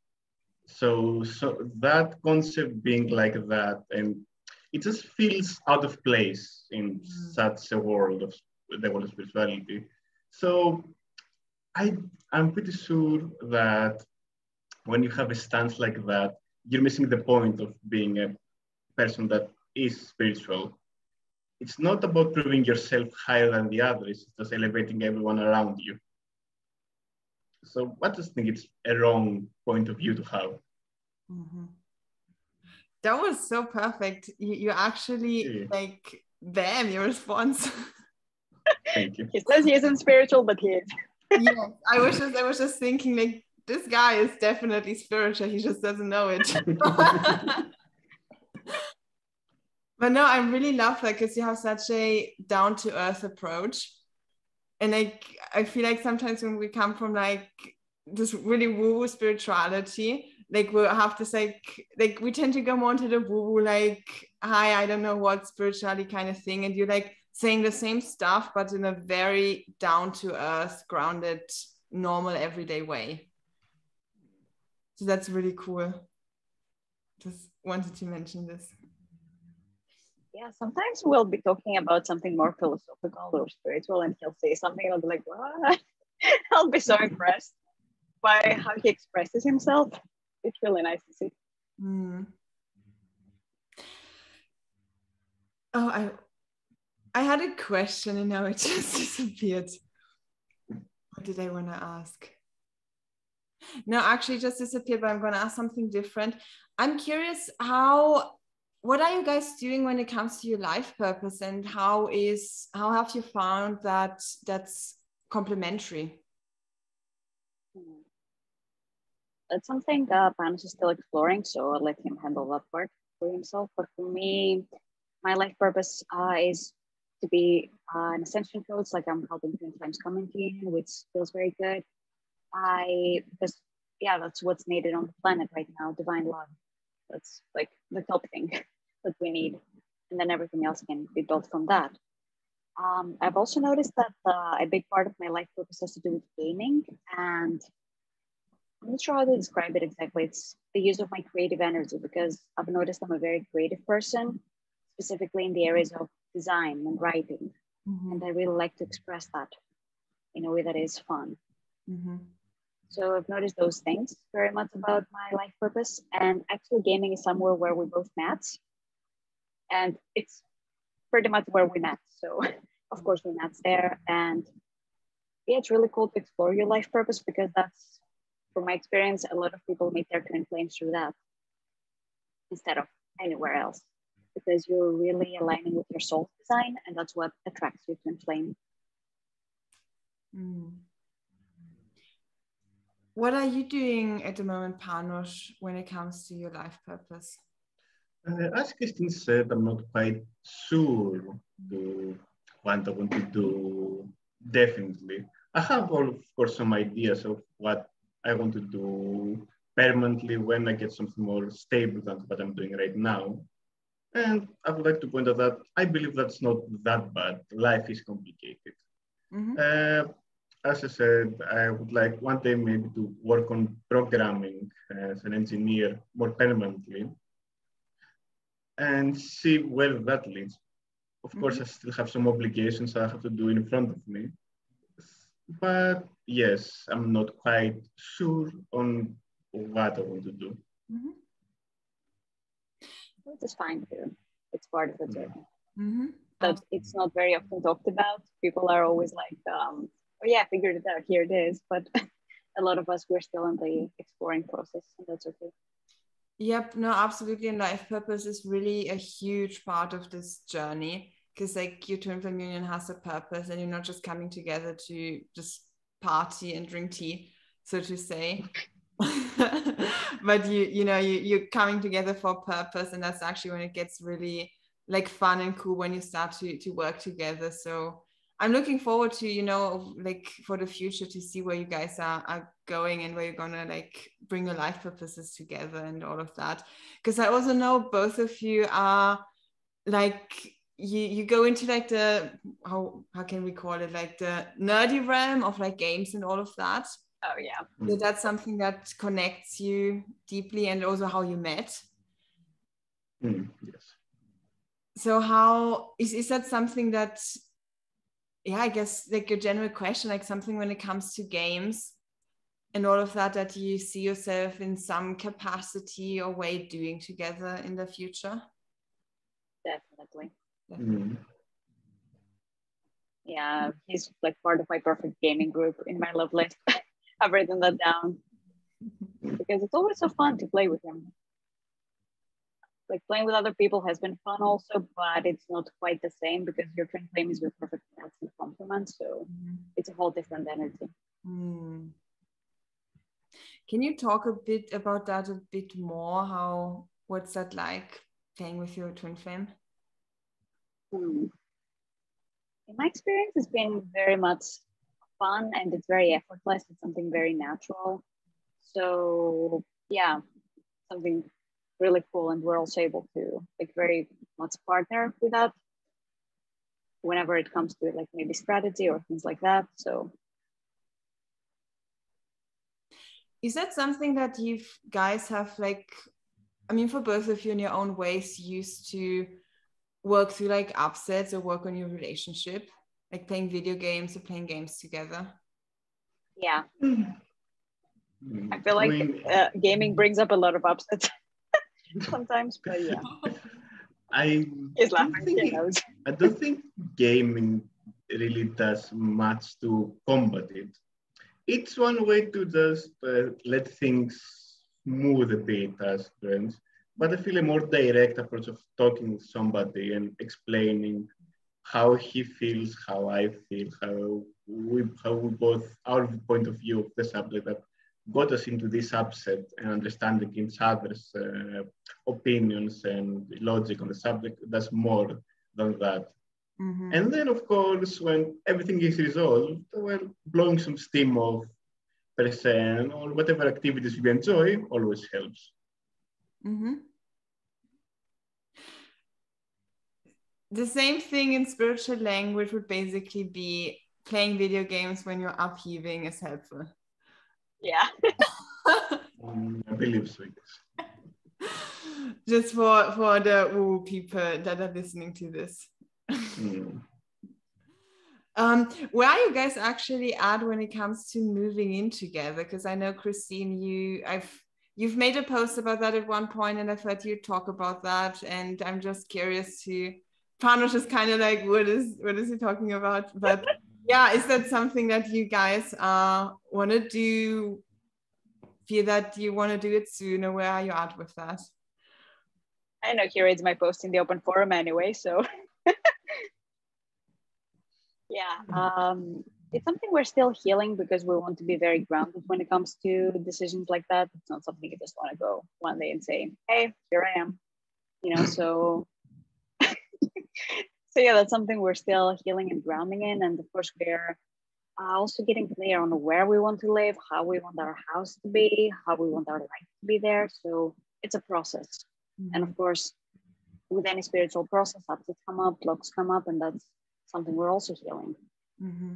Speaker 2: So, so that concept being like that, and it just feels out of place in mm. such a world of the world of spirituality. So, I I'm pretty sure that when you have a stance like that, you're missing the point of being a person that is spiritual. It's not about proving yourself higher than the others, it's just elevating everyone around you. So I just think it's a wrong point of view to have. Mm-hmm.
Speaker 1: That was so perfect. You, you actually yeah. like bam, your response.
Speaker 2: Thank you.
Speaker 3: He says he isn't spiritual, but he is.
Speaker 1: yes, I was just I was just thinking like this guy is definitely spiritual. He just doesn't know it. but no, I really love that because you have such a down to earth approach. And like I feel like sometimes when we come from like this really woo woo spirituality, like we have this like like we tend to go more into the woo woo like hi I don't know what spirituality kind of thing, and you're like saying the same stuff but in a very down to earth, grounded, normal everyday way. So that's really cool. Just wanted to mention this.
Speaker 3: Yeah, sometimes we'll be talking about something more philosophical or spiritual, and he'll say something, and I'll be like, what? I'll be so impressed by how he expresses himself. It's really nice to see.
Speaker 1: Mm. Oh, I I had a question and now it just disappeared. What did I want to ask? No, actually, just disappeared, but I'm going to ask something different. I'm curious how what are you guys doing when it comes to your life purpose and how is how have you found that that's complementary
Speaker 3: it's something uh, Panos is still exploring, so I'll let him handle that part for himself. But for me, my life purpose uh, is to be uh, an ascension coach, like I'm helping Twin Flames community, which feels very good. I because yeah, that's what's needed on the planet right now, divine love. That's like the top thing that we need, and then everything else can be built from that. Um, I've also noticed that uh, a big part of my life purpose has to do with gaming, and I'm not sure how to describe it exactly. It's the use of my creative energy because I've noticed I'm a very creative person, specifically in the areas of design and writing. Mm-hmm. And I really like to express that in a way that is fun. Mm-hmm. So I've noticed those things very much about my life purpose. And actually, gaming is somewhere where we both met. And it's pretty much where we met. So, of course, we met there. And yeah, it's really cool to explore your life purpose because that's, from my experience, a lot of people make their twin flames through that instead of anywhere else because you're really aligning with your soul design and that's what attracts you to inflame.
Speaker 1: Mm. What are you doing at the moment, Panos, when it comes to your life purpose?
Speaker 2: Uh, as Christine said, I'm not quite sure to what I want to do definitely. I have, of course, some ideas of what I want to do permanently when I get something more stable than what I'm doing right now. And I would like to point out that I believe that's not that bad. Life is complicated. Mm-hmm. Uh, as I said, I would like one day maybe to work on programming as an engineer more permanently and see where that leads. Of mm-hmm. course, I still have some obligations I have to do in front of me. But yes, I'm not quite sure on what I want to do. Mm-hmm
Speaker 3: which is fine too. It's part of the journey. Mm-hmm. But it's not very often talked about. People are always like, um, oh yeah, I figured it out. Here it is. But a lot of us, we're still in the exploring process, and that's okay.
Speaker 1: Yep, no, absolutely. And life purpose is really a huge part of this journey because, like, your twin flame union has a purpose, and you're not just coming together to just party and drink tea, so to say. but you you know you, you're coming together for a purpose and that's actually when it gets really like fun and cool when you start to to work together so i'm looking forward to you know like for the future to see where you guys are, are going and where you're gonna like bring your life purposes together and all of that because i also know both of you are like you you go into like the how how can we call it like the nerdy realm of like games and all of that
Speaker 3: Oh yeah.
Speaker 1: So that's something that connects you deeply and also how you met.
Speaker 2: Mm, yes.
Speaker 1: So how is is that something that yeah, I guess like a general question, like something when it comes to games and all of that that you see yourself in some capacity or way doing together in the future?
Speaker 3: Definitely. Mm. Yeah, he's like part of my perfect gaming group in my love list. I've written that down because it's always so fun to play with him. like playing with other people has been fun also, but it's not quite the same because your twin flame is with perfect match and complement. So mm. it's a whole different energy. Mm.
Speaker 1: Can you talk a bit about that a bit more? How what's that like playing with your twin flame?
Speaker 3: Hmm. In my experience, it's been very much fun and it's very effortless. It's something very natural. So yeah, something really cool, and we're also able to like very much partner with that whenever it comes to like maybe strategy or things like that. So
Speaker 1: is that something that you guys have like i mean for both of you in your own ways used to work through like upsets or work on your relationship like playing video games or playing games together?
Speaker 3: Yeah. I feel like uh, gaming brings up a lot of upsets sometimes but yeah.
Speaker 2: I don't think, i don't think gaming really does much to combat it. It's one way to just uh, let things move a bit as friends. But I feel a more direct approach of talking with somebody and explaining how he feels, how I feel, how we, how we both, our point of view of the subject that got us into this upset and understanding each other's uh, opinions and logic on the subject does more than that. Mm-hmm. And then, of course, when everything is resolved, well, blowing some steam off percent or whatever activities you enjoy always helps. Mm-hmm.
Speaker 1: The same thing in spiritual language would basically be playing video games when you're upheaving is helpful.
Speaker 3: Yeah.
Speaker 2: um, I believe so.
Speaker 1: Just for for the woo people that are listening to this. Mm. Um, where are you guys actually at when it comes to moving in together? Because I know Christine, you I've you've made a post about that at one point, and I've heard you talk about that, and I'm just curious to. Panos is kind of like, what is what is he talking about? But yeah, is that something that you guys uh, want to do? Feel that you want to do it sooner? Where are you at with that?
Speaker 3: I know he reads my post in the open forum anyway, so yeah um, it's something we're still healing because we want to be very grounded when it comes to decisions like that it's not something you just want to go one day and say hey here i am you know so so yeah that's something we're still healing and grounding in and of course we're uh, also getting clear on where we want to live how we want our house to be how we want our life to be there so it's a process mm-hmm. and of course with any spiritual process, upsets come up, blocks come up, and that's something we're also healing. Mm-hmm.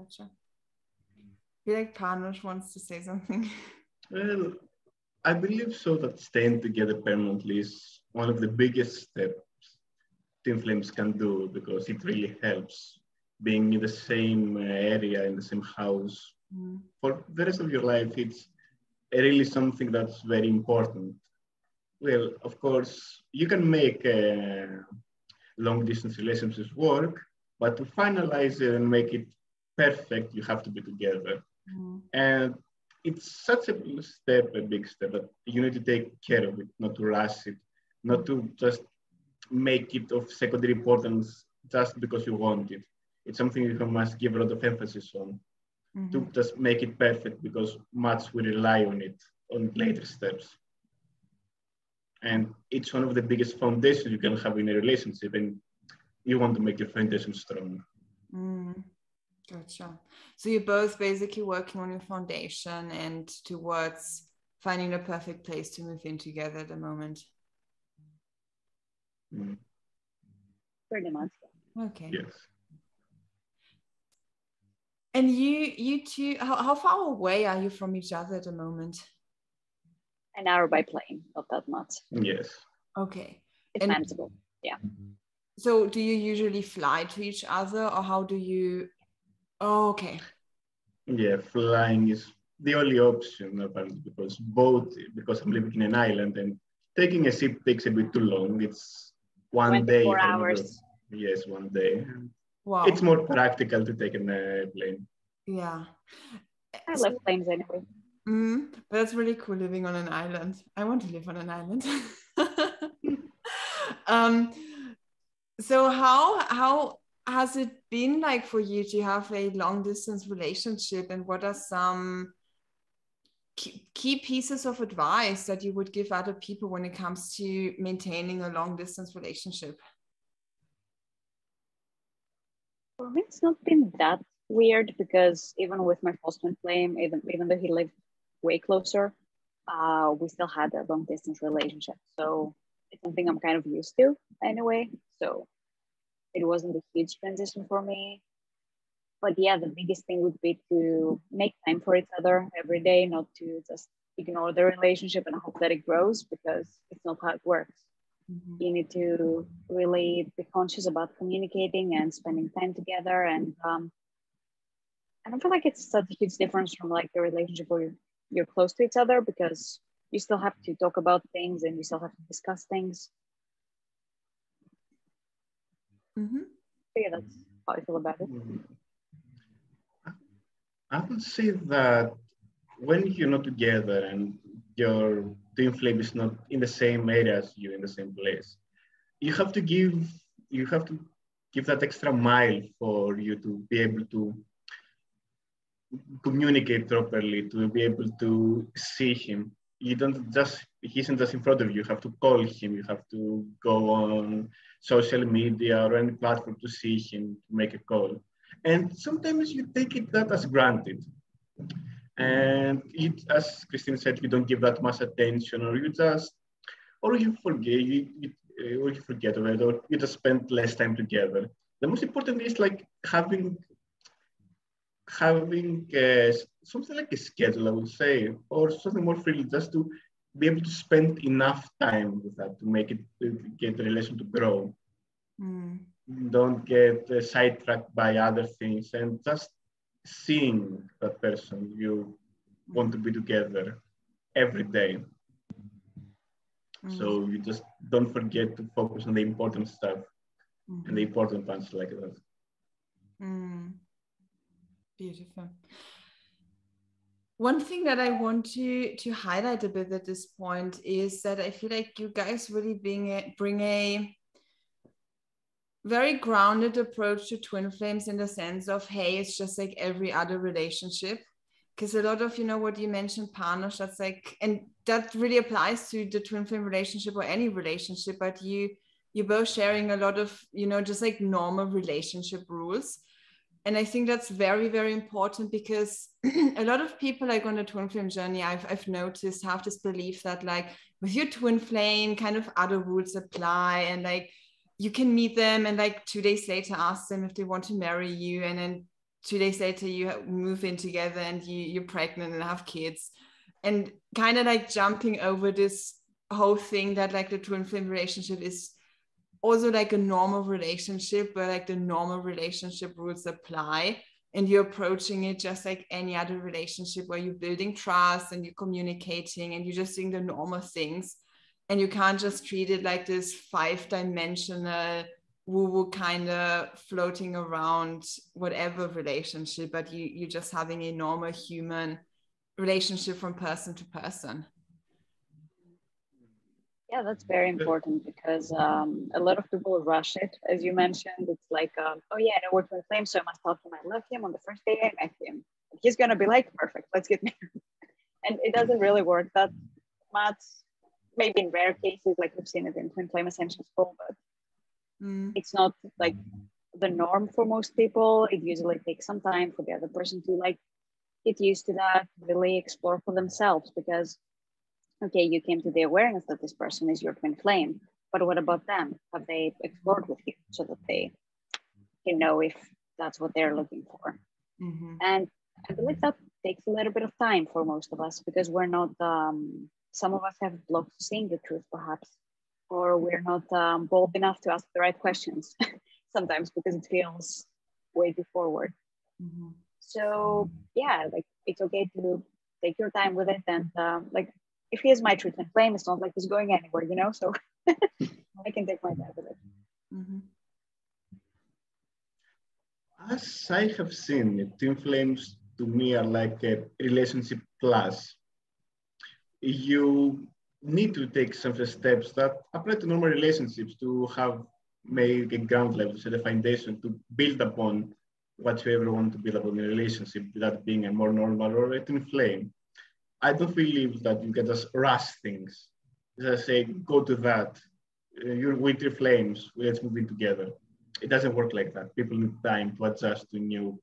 Speaker 1: Gotcha. I feel like Panos wants to say something.
Speaker 2: Well, I believe so that staying together permanently is one of the biggest steps twin flames can do because it really helps being in the same area in the same house mm. for the rest of your life it's really something that's very important well, of course, you can make uh, long distance relationships work, but to finalize it and make it perfect, you have to be together. Mm. And it's such a step, a big step, that you need to take care of it, not to rush it, not to just make it of secondary importance just because you want it. It's something you must give a lot of emphasis on mm-hmm. to just make it perfect because much we rely on it on later steps and it's one of the biggest foundations you can have in a relationship and you want to make your foundation strong mm,
Speaker 1: gotcha so you're both basically working on your foundation and towards finding the perfect place to move in together at the moment
Speaker 3: mm. pretty much
Speaker 1: okay
Speaker 2: yes
Speaker 1: and you you two how, how far away are you from each other at the moment
Speaker 3: an hour by plane, not that much.
Speaker 2: Yes.
Speaker 1: Okay.
Speaker 3: It's and manageable. Yeah.
Speaker 1: So do you usually fly to each other or how do you oh, okay.
Speaker 2: Yeah, flying is the only option apparently because both because I'm living in an island and taking a ship takes a bit too long. It's one day.
Speaker 3: Four hours.
Speaker 2: Yes, one day. Wow. It's more practical to take an airplane.
Speaker 1: Yeah.
Speaker 3: I love planes anyway.
Speaker 1: Mm, but that's really cool living on an island. I want to live on an island. um, so how how has it been like for you to have a long distance relationship? And what are some key pieces of advice that you would give other people when it comes to maintaining a long distance relationship?
Speaker 3: For me it's not been that weird because even with my first twin flame even, even though he lived way closer uh, we still had a long distance relationship. So it's something i'm kind of used to anyway so it wasn't a huge transition for me. But yeah, the biggest thing would be to make time for each other every day, not to just ignore the relationship and hope that it grows because it's not how it works. Mm-hmm. You need to really be conscious about communicating and spending time together. And um, I don't feel like it's such a huge difference from like a relationship where you're, you're close to each other because you still have to talk about things and you still have to discuss things. Mm-hmm. Yeah, that's how I feel about it.
Speaker 2: I would say that when you're not together and your twin flame is not in the same area as you in the same place, you have to give you have to give that extra mile for you to be able to communicate properly, to be able to see him. You don't just he isn't just in front of you. You have to call him. You have to go on social media or any platform to see him to make a call. And sometimes you take it that as granted. And it, as Christine said, you don't give that much attention, or you just, or you forget, you, you, uh, or you forget of it, or you just spend less time together. The most important is like having having uh, something like a schedule, I would say, or something more freely, just to be able to spend enough time with that to make it to get the relation to grow. Mm. Don't get uh, sidetracked by other things and just seeing that person you want to be together every day. Mm. So you just don't forget to focus on the important stuff mm. and the important parts like that.
Speaker 1: Mm. Beautiful. One thing that I want to to highlight a bit at this point is that I feel like you guys really bring a, bring a very grounded approach to twin flames in the sense of hey, it's just like every other relationship. Because a lot of you know what you mentioned, Panos, that's like, and that really applies to the twin flame relationship or any relationship, but you you're both sharing a lot of you know just like normal relationship rules and i think that's very very important because a lot of people like on the twin flame journey I've, I've noticed have this belief that like with your twin flame kind of other rules apply and like you can meet them and like two days later ask them if they want to marry you. And then two days later you move in together and you, you're pregnant and have kids. And kind of like jumping over this whole thing that like the twin flame relationship is also like a normal relationship where like the normal relationship rules apply and you're approaching it just like any other relationship where you're building trust and you're communicating and you're just doing the normal things. And you can't just treat it like this five dimensional woo woo kind of floating around whatever relationship but you you're just having a normal human relationship from person to person
Speaker 3: yeah, that's very important because um, a lot of people rush it, as you mentioned. It's like, um, oh yeah, I know we're twin so I must tell him I love him on the first day I met him. He's gonna be like, perfect, let's get married. and it doesn't really work that much. Maybe in rare cases, like we've seen it in twin flame ascension school, but mm. it's not like the norm for most people. It usually takes some time for the other person to like get used to that, really explore for themselves because okay, you came to the awareness that this person is your twin flame, but what about them? Have they explored with you so that they can know if that's what they're looking for? Mm-hmm. And I believe that takes a little bit of time for most of us because we're not, um, some of us have blocked seeing the truth perhaps, or we're not um, bold enough to ask the right questions sometimes because it feels way too forward. Mm-hmm. So yeah, like it's okay to take your time with it and um, like if he is my treatment flame, it's not like he's going anywhere, you know. So I can take my time with it. Mm-hmm.
Speaker 2: As I have seen, twin flames to me are like a relationship plus. You need to take some steps that apply to normal relationships to have make a ground level, set a foundation to build upon what you ever want to build upon in a relationship, that being a more normal or a twin flame. I don't believe that you can just rush things. As I say, go to that. Uh, you're twin flames, let's move in together. It doesn't work like that. People need time to adjust to new,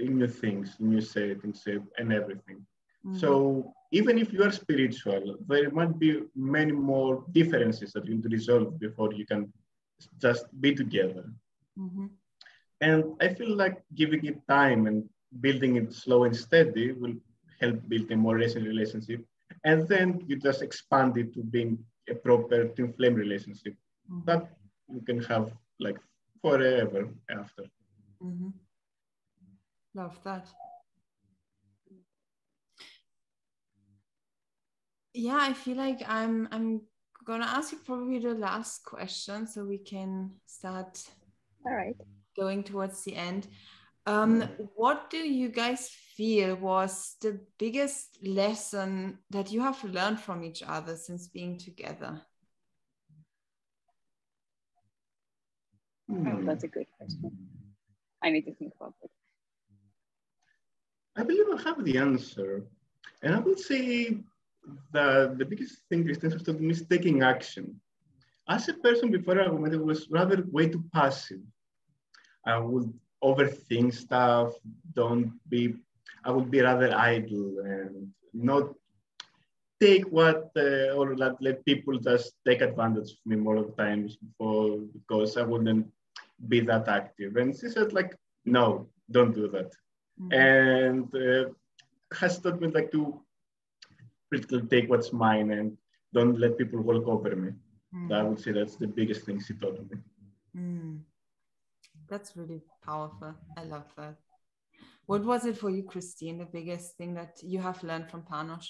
Speaker 2: new things, new settings, and everything. Mm-hmm. So even if you are spiritual, there might be many more differences that you need to resolve before you can just be together. Mm-hmm. And I feel like giving it time and building it slow and steady will help build a more recent relationship. And then you just expand it to being a proper twin flame relationship mm-hmm. that you can have like forever after.
Speaker 1: Mm-hmm. Love that. Yeah, I feel like I'm I'm gonna ask you probably the last question so we can start
Speaker 3: all right
Speaker 1: going towards the end um, what do you guys feel was the biggest lesson that you have learned from each other since being together
Speaker 3: oh, hmm. that's a good question i need to think about it
Speaker 2: i believe i have the answer and i would say the, the biggest thing Christine has told me is taking action. As a person before I was rather way too passive. I would overthink stuff, don't be, I would be rather idle and not take what, uh, or let, let people just take advantage of me more of the times before, because I wouldn't be that active. And she said like, no, don't do that. Mm-hmm. And uh, has taught me like to critical take what's mine and don't let people walk over me. Mm. I would say that's the biggest thing she taught me.
Speaker 1: Mm. That's really powerful. I love that. What was it for you, Christine, the biggest thing that you have learned from Panos?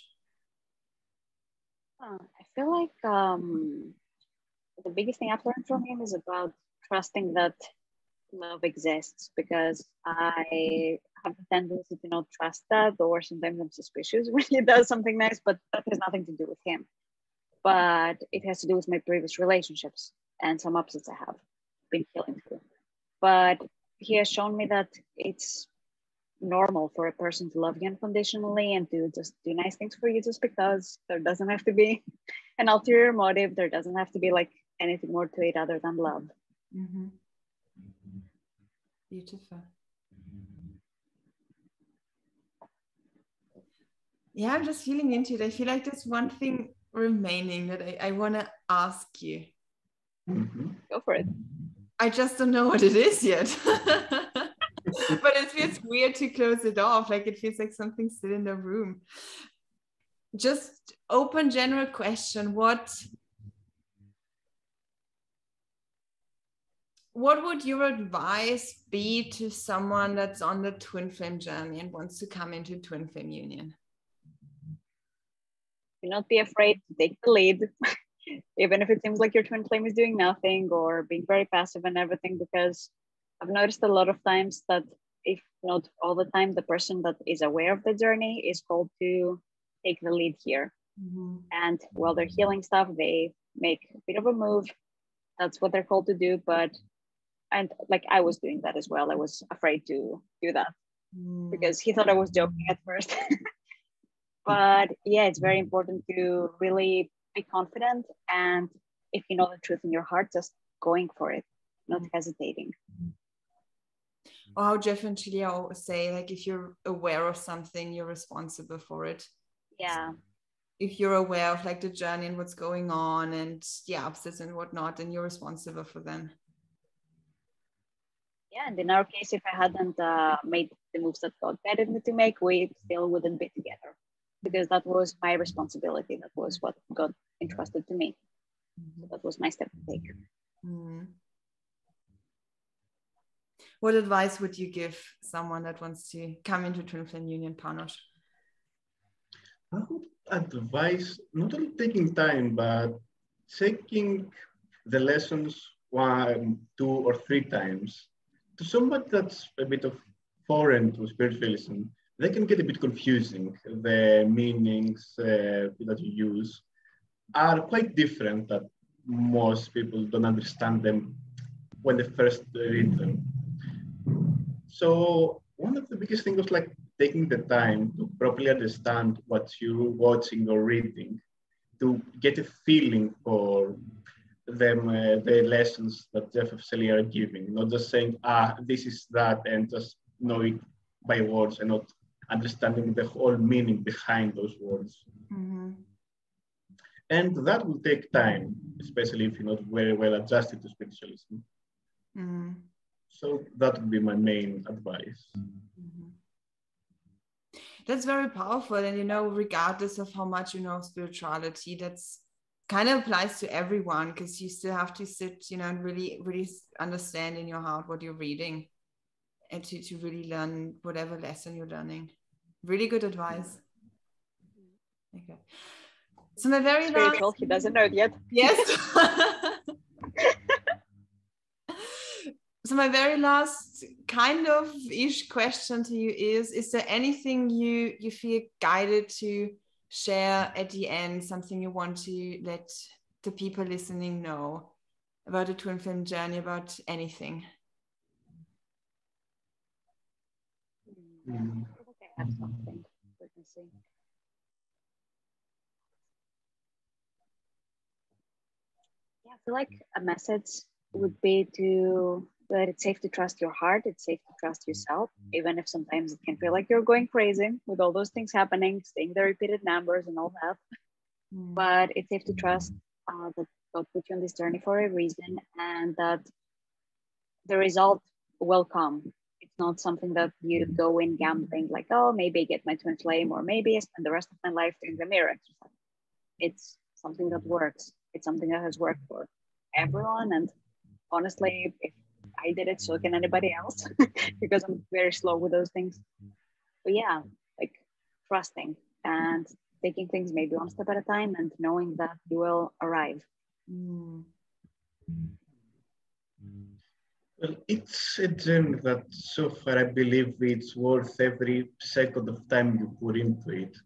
Speaker 3: Uh, I feel like um, the biggest thing I've learned from him is about trusting that love exists because I have a tendency to not trust that, or sometimes I'm suspicious when he does something nice, but that has nothing to do with him. But it has to do with my previous relationships and some upsets I have been healing through. But he has shown me that it's normal for a person to love you unconditionally and to just do nice things for you just because there doesn't have to be an ulterior motive. There doesn't have to be like anything more to it other than love.
Speaker 1: Mm-hmm. Beautiful. Yeah, I'm just feeling into it. I feel like there's one thing remaining that I, I want to ask you.
Speaker 3: Mm-hmm. Go for it.
Speaker 1: I just don't know what it is yet. but it feels weird to close it off. Like it feels like something's still in the room. Just open general question. What what would your advice be to someone that's on the twin flame journey and wants to come into twin flame union?
Speaker 3: Do not be afraid to take the lead, even if it seems like your twin flame is doing nothing or being very passive and everything, because I've noticed a lot of times that if not all the time, the person that is aware of the journey is called to take the lead here. Mm-hmm. And while they're healing stuff, they make a bit of a move. That's what they're called to do. But and like I was doing that as well. I was afraid to do that mm. because he thought I was joking at first. but yeah, it's very important to really be confident and if you know the truth in your heart, just going for it, not mm. hesitating.
Speaker 1: Or how Jeff and Shaleia always say, like if you're aware of something, you're responsible for it.
Speaker 3: Yeah.
Speaker 1: If you're aware of like the journey and what's going on and the upsets and whatnot, then you're responsible for them
Speaker 3: yeah, and in our case, if I hadn't uh, made the moves that God guided me to make, we still wouldn't be together because that was my responsibility. That was what God entrusted to me. So that was my step to take. Mm-hmm.
Speaker 1: What advice would you give someone that wants to come into Twin Flame Union, Panos?
Speaker 2: I would advise not only taking time, but taking the lessons one, two, or three times to somebody that's a bit of foreign to spiritualism, they can get a bit confusing, the meanings uh, that you use. are quite different that most people don't understand them when they first read them. So one of the biggest things was like taking the time to properly understand what you're watching or reading, to get a feeling for them, uh, the lessons that Jeff and Shaleia are giving, not just saying, ah, this is that, and just knowing by words and not understanding the whole meaning behind those words. Mm-hmm. And that will take time, especially if you're not very well adjusted to spiritualism. Mm-hmm. So that would be my main advice. Mm-hmm.
Speaker 1: That's very powerful. And, you know, regardless of how much you know spirituality, that's kind of applies to everyone because you still have to sit, you know, and really, really understand in your heart what you're reading and to, to really learn whatever lesson you're learning. Really good advice. Okay. So my very
Speaker 3: Spiritual, last... he doesn't know it yet.
Speaker 1: Yes. so my very last kind of ish question to you is is there anything you you feel guided to share at the end? Something you want to let the people listening know about the twin flame journey about anything?
Speaker 3: Yeah i feel like a message would be to that it's safe to trust your heart it's safe to trust yourself even if sometimes it can feel like you're going crazy with all those things happening seeing the repeated numbers and all that. Mm. but it's safe to trust uh, that god put you on this journey for a reason and that the result will come. It's not something that you go in gambling like oh maybe I get my twin flame or maybe i spend the rest of my life doing the mirror exercise. It's something that works. It's something that has worked for everyone and honestly if I did it, so can anybody else? because I'm very slow with those things. But yeah, like trusting and taking things maybe one step at a time and knowing that you will arrive. Mm.
Speaker 2: Well, it's a journey that so far I believe it's worth every second of time you put into it.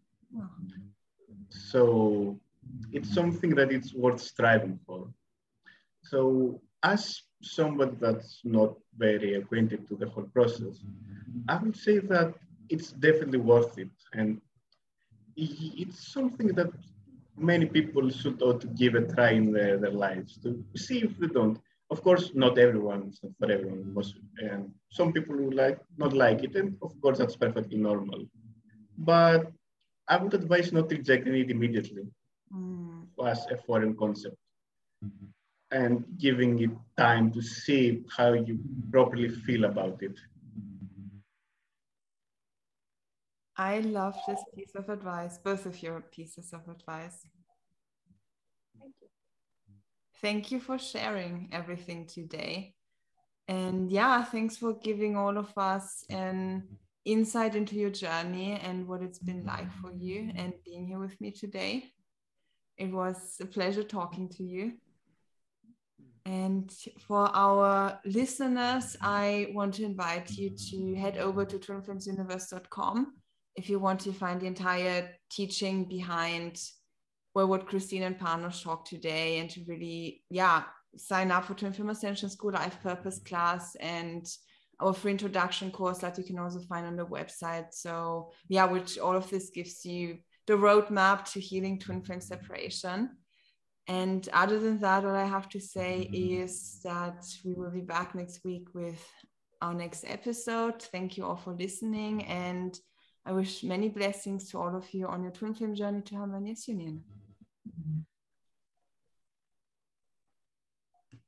Speaker 2: So it's something that it's worth striving for. So as somebody that's not very acquainted to the whole process, I would say that it's definitely worth it. And it's something that many people should ought to give a try in their, their lives to see if they don't. Of course, not everyone, it's not for everyone. Most, and some people will like not like it, and of course that's perfectly normal. But I would advise not rejecting it immediately mm. as a foreign concept. Mm-hmm and giving it time to see how you properly feel about it.
Speaker 1: I love this piece of advice, both of your pieces of advice. Thank you. Thank you for sharing everything today. And yeah, thanks for giving all of us an insight into your journey and what it's been like for you and being here with me today. It was a pleasure talking to you. And for our listeners, I want to invite you to head over to twinflamesuniverse.com if you want to find the entire teaching behind well, what Christine and Panos talked today and to really, yeah, sign up for Twin Flame Ascension School Life Purpose class and our free introduction course that you can also find on the website. So yeah, which all of this gives you the roadmap to healing twin flame separation. And other than that, all I have to say mm-hmm. is that we will be back next week with our next episode. Thank you all for listening. And I wish many blessings to all of you on your twin flame journey to harmonious union. Mm-hmm.